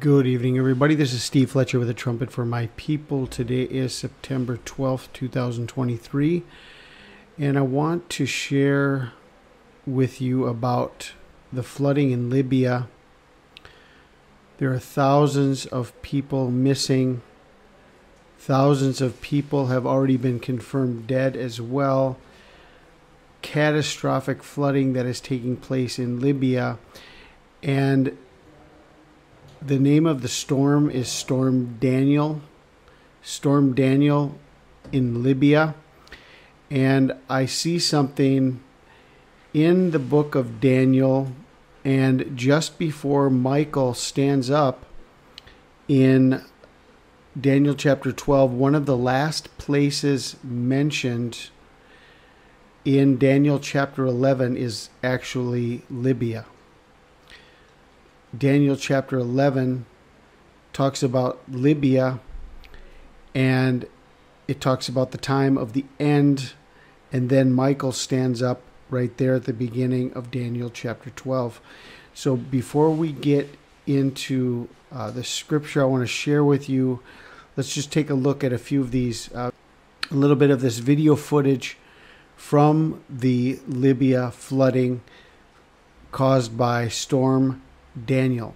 Good evening, everybody. This is Steve Fletcher with a trumpet for my people. Today is September 12th, 2023, and I want to share with you about the flooding in Libya. There are thousands of people missing. Thousands of people have already been confirmed dead as well. Catastrophic flooding that is taking place in Libya. And the name of the storm is Storm Daniel. Storm Daniel in Libya. And I see something in the book of Daniel, and just before Michael stands up in Daniel chapter 12, one of the last places mentioned in Daniel chapter 11 is actually Libya. Daniel chapter 11 talks about Libya and it talks about the time of the end. And then Michael stands up right there at the beginning of Daniel chapter 12. So before we get into uh, the scripture I want to share with you, let's just take a look at a few of these, uh, a little bit of this video footage from the Libya flooding caused by Storm Daniel.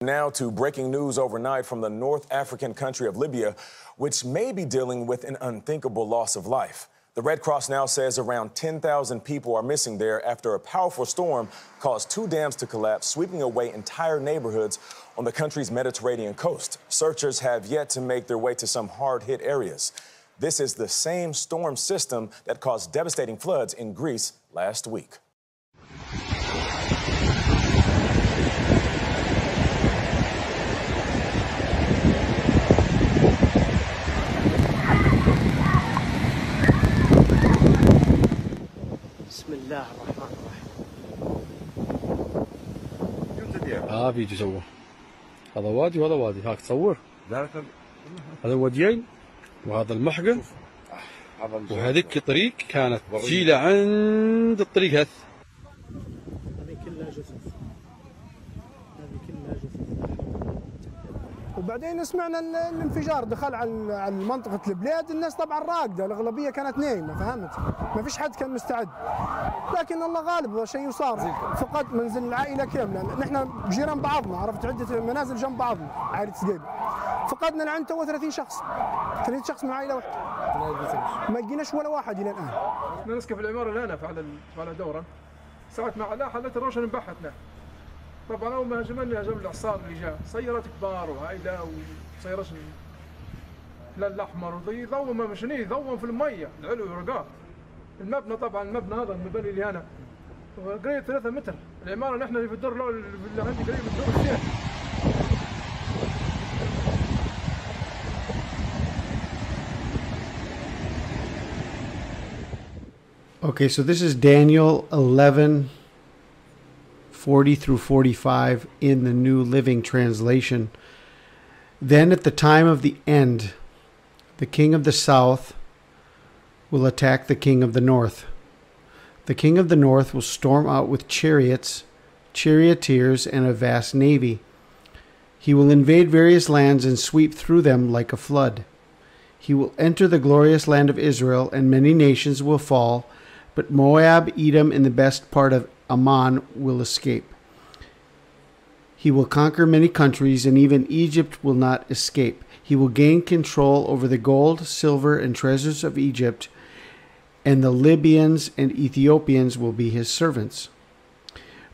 Now to breaking news overnight from the North African country of Libya, which may be dealing with an unthinkable loss of life. The Red Cross now says around 10,000 people are missing there after a powerful storm caused two dams to collapse, sweeping away entire neighborhoods on the country's Mediterranean coast. Searchers have yet to make their way to some hard hit areas. This is the same storm system that caused devastating floods in Greece last week. الله الرحمن الرحيم. ها في جسوه هذا وادي وهذا وادي. هاك تصور. هذا وديين وهذا المحقن وهذيك طريق كانت تجي لعند الطريق هذ وبعدين سمعنا ال- الانفجار دخل على منطقة البلاد الناس طبعا راقدة الأغلبية كانت نايمة فهمت؟ ما فيش حد كان مستعد. لكن الله غالب شيء صار فقد منزل العائلة كاملة. نحن جيران بعضنا عرفت؟ عدة منازل جنب بعضنا عائلة سقيب. فقدنا العين تو 30 شخص. 30 شخص من عائلة واحدة. ما لقيناش ولا واحد إلى الآن. إحنا نسكن في العمارة هنا فعلا فعلا دورا ساعة ما علا حلت الروشن انبحتنا. طبعا أول ما هجمنا هجم الاعصار اللي جاء. سيارات كبار وهايله وسيارات لا الأحمر وضي ضوم مشني ضوم في المية. العلو ورقاه المبنى طبعا المبنى هذا المبني اللي هنا قريب ثلاثة متر. العمارة نحن اللي في الدور الأول اللي عندي قريب الدور الثاني Okay, so this is Daniel 11 40 through 45 in the New Living Translation. Then at the time of the end, the king of the south will attack the king of the north. The king of the north will storm out with chariots, charioteers, and a vast navy. He will invade various lands and sweep through them like a flood. He will enter the glorious land of Israel, and many nations will fall, but Moab, Edom, and the best part of Ammon will escape. He will conquer many countries, and even Egypt will not escape. He will gain control over the gold, silver, and treasures of Egypt, and the Libyans and Ethiopians will be his servants.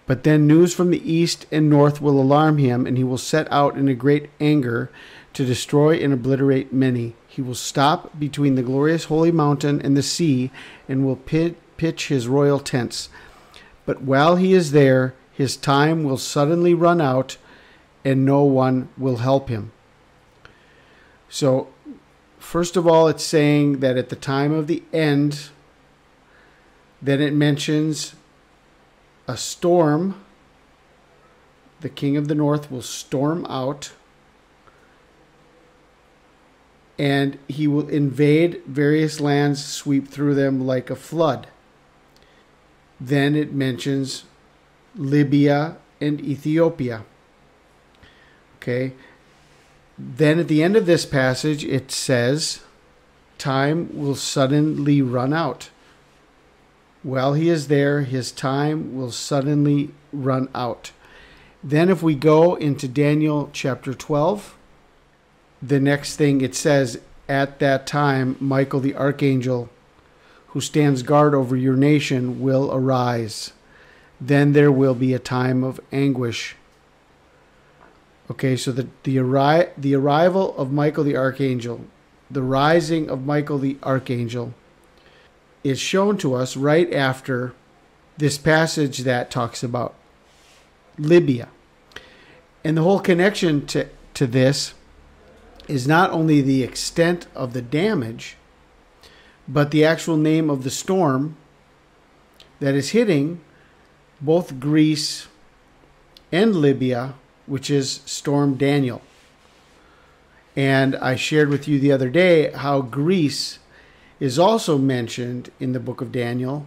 But then news from the east and north will alarm him, and he will set out in a great anger to destroy and obliterate many. He will stop between the glorious holy mountain and the sea, and will pit, pitch his royal tents. But while he is there, his time will suddenly run out, and no one will help him. So, first of all, it's saying that at the time of the end, then it mentions a storm. The king of the north will storm out and he will invade various lands, sweep through them like a flood. Then it mentions Libya and Ethiopia. Okay. Then at the end of this passage, it says, Time will suddenly run out. While he is there, his time will suddenly run out. Then, if we go into Daniel chapter 12, the next thing it says, At that time, Michael the archangel, who stands guard over your nation, will arise. Then there will be a time of anguish. Okay, so the, the, arri- the arrival of Michael the archangel, the rising of Michael the archangel, is shown to us right after this passage that talks about Libya. And the whole connection to, to this is not only the extent of the damage, but the actual name of the storm that is hitting both Greece and Libya, which is Storm Daniel. And I shared with you the other day how Greece is also mentioned in the book of Daniel.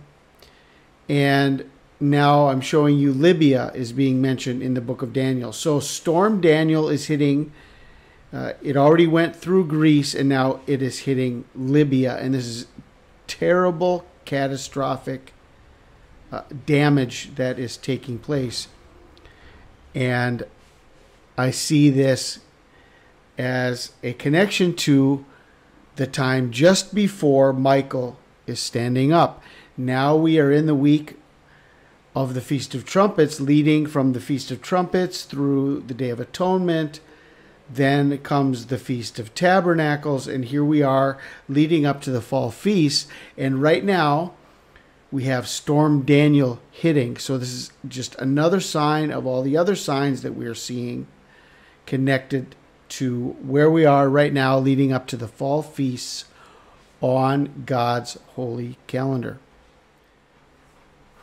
And now I'm showing you Libya is being mentioned in the book of Daniel. So Storm Daniel is hitting, uh, it already went through Greece and now it is hitting Libya. And this is terrible, catastrophic uh, damage that is taking place. And I see this as a connection to the time just before Michael is standing up. Now we are in the week of the Feast of Trumpets, leading from the Feast of Trumpets through the Day of Atonement. Then comes the Feast of Tabernacles, and here we are leading up to the Fall Feast. And right now, we have Storm Daniel hitting. So, this is just another sign of all the other signs that we are seeing connected to where we are right now, leading up to the fall feasts on God's holy calendar.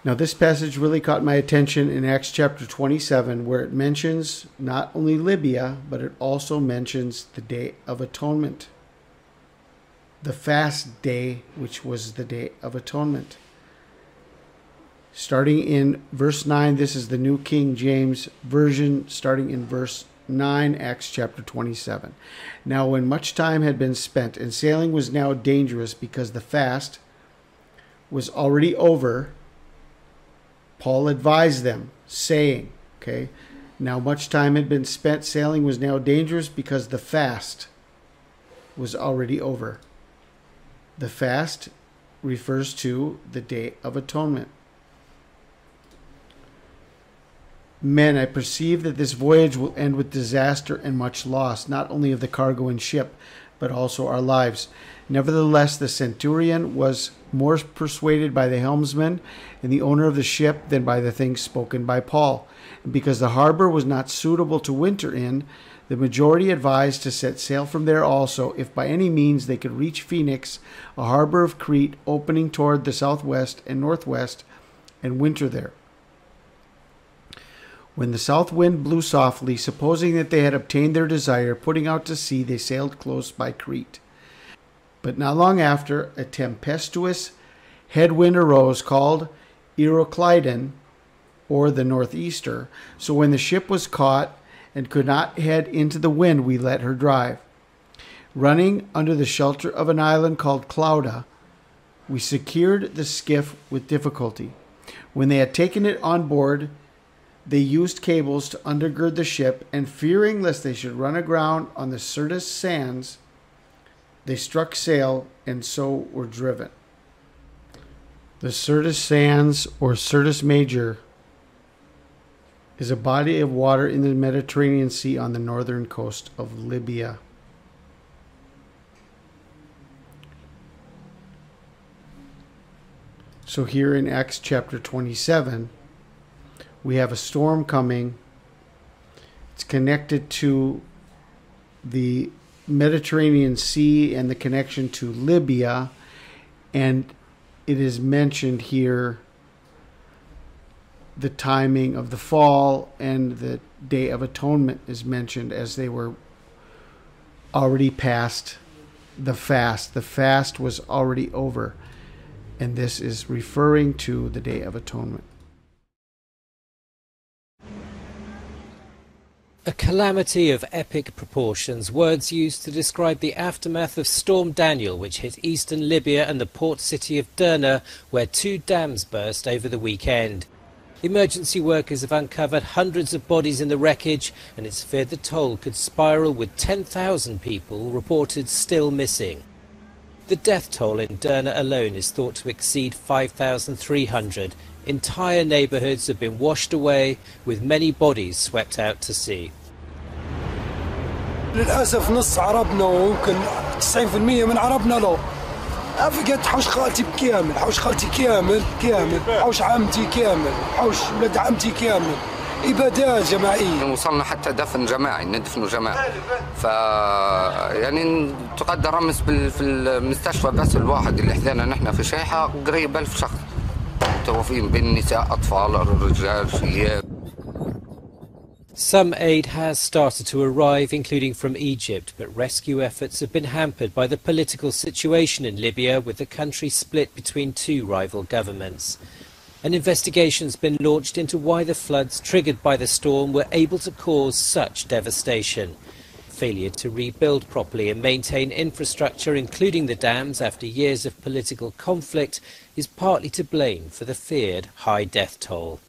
Now, this passage really caught my attention in Acts chapter 27, where it mentions not only Libya, but it also mentions the Day of Atonement, the fast day, which was the Day of Atonement. Starting in verse 9, this is the New King James Version, starting in verse 9, Acts chapter 27. Now, when much time had been spent, and sailing was now dangerous because the fast was already over, Paul advised them, saying, Okay, now much time had been spent, sailing was now dangerous because the fast was already over. The fast refers to the Day of Atonement. Men, I perceive that this voyage will end with disaster and much loss, not only of the cargo and ship, but also our lives. Nevertheless, the centurion was more persuaded by the helmsman and the owner of the ship than by the things spoken by Paul. And because the harbor was not suitable to winter in, the majority advised to set sail from there also, if by any means they could reach Phoenix, a harbor of Crete opening toward the southwest and northwest, and winter there. When the south wind blew softly, supposing that they had obtained their desire, putting out to sea, they sailed close by Crete. But not long after, a tempestuous headwind arose called Euroclydon, or the northeaster. So when the ship was caught and could not head into the wind, we let her drive. Running under the shelter of an island called Clauda, we secured the skiff with difficulty. When they had taken it on board, they used cables to undergird the ship, and fearing lest they should run aground on the Syrtis sands, they struck sail and so were driven. The Syrtis Sands, or Syrtis Major, is a body of water in the Mediterranean Sea on the northern coast of Libya. So, here in Acts chapter 27, we have a storm coming. It's connected to the Mediterranean Sea and the connection to Libya. And it is mentioned here the timing of the fall and the Day of Atonement is mentioned as they were already past the fast. The fast was already over. And this is referring to the Day of Atonement. A calamity of epic proportions, words used to describe the aftermath of Storm Daniel, which hit eastern Libya and the port city of Derna, where two dams burst over the weekend. Emergency workers have uncovered hundreds of bodies in the wreckage, and it's feared the toll could spiral with 10,000 people reported still missing. The death toll in Derna alone is thought to exceed 5,300. Entire neighbourhoods have been washed away, with many bodies swept out to sea. للاسف نص عربنا ويمكن 90% من عربنا لا فقدت حوش خالتي بكامل حوش خالتي كامل كامل حوش عمتي كامل حوش ولد عمتي كامل ابادات جماعيه وصلنا حتى دفن جماعي ندفنوا جماعي ف يعني تقدر امس في المستشفى بس الواحد اللي حذينا نحن في شيحه قريب ألف شخص متوفين بين نساء اطفال رجال شياب Some aid has started to arrive, including from Egypt, but rescue efforts have been hampered by the political situation in Libya, with the country split between two rival governments. An investigation has been launched into why the floods triggered by the storm were able to cause such devastation. Failure to rebuild properly and maintain infrastructure, including the dams, after years of political conflict, is partly to blame for the feared high death toll.